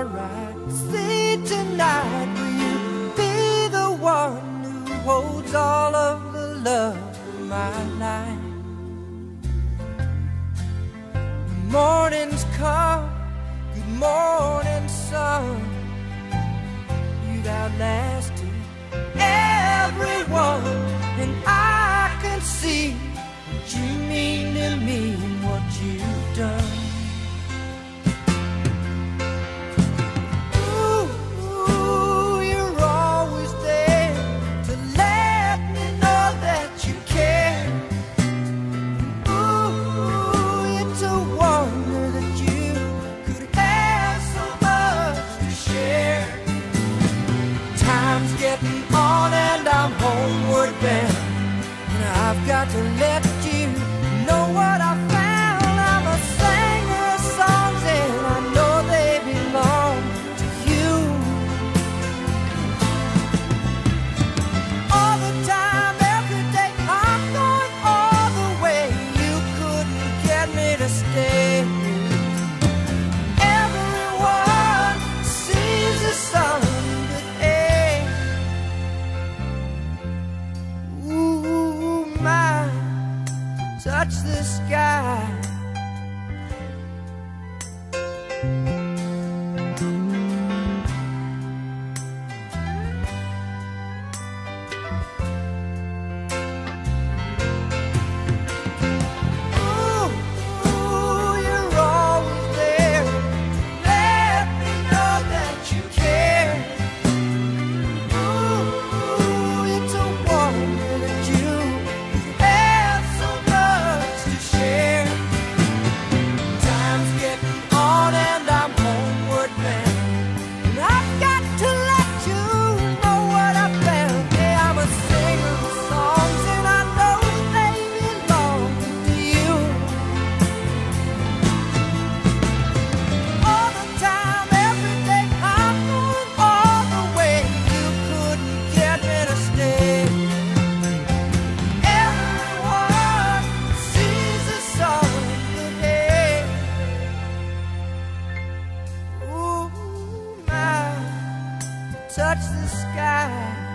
star right. See tonight, will you be the one who holds all of the love of my life? Morning's come, good morning, sun. You've outlasted everyone, and I can see what you mean to me and what you've done. Got to let touch the sky. touch the sky.